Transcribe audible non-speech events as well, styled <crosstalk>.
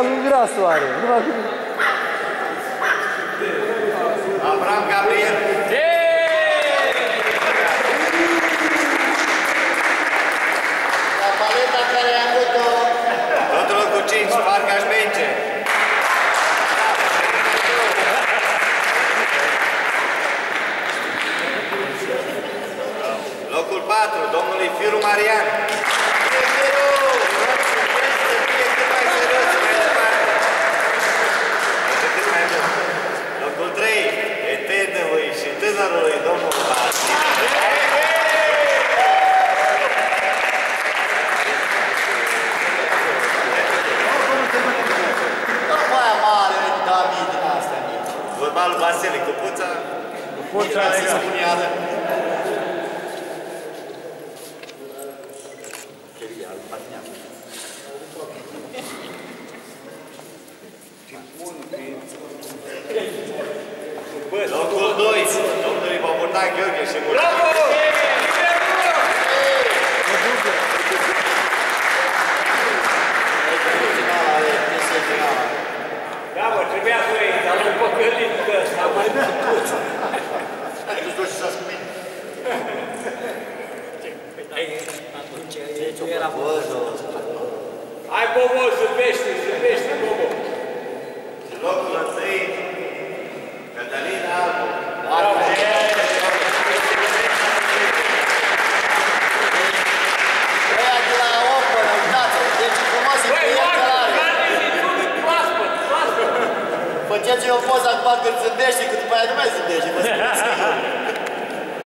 Dar numai cu grasul are. Numai cu... Avram Gabriel. La paleta care a avut-o Lotul cu 5, Farcaș Bence. Locul 4, domnului Firu Marian. Fie Firu! Și tânărului domnul Vasile. tot mai mare David din astea mici. Vorbalul Vasile cu puța. Puța să spun iară. Locul 2, domnului Boburdan Gheorghe și Bravo! Finala e, este finala. Da, mă, trebuia să iei, dar nu păcălit că s-a mai făcut. Hai, tu-ți duci să cu mine. Atunci nu era Bă, jos. Hai, Bobo, zâmbește, zâmbește, Bobo. Și locul 1, Cătălin e proaspăt, proaspăt. Faceți o poză acum când zâmbește, că după aia nu mai zâmbește. vă <laughs> spun.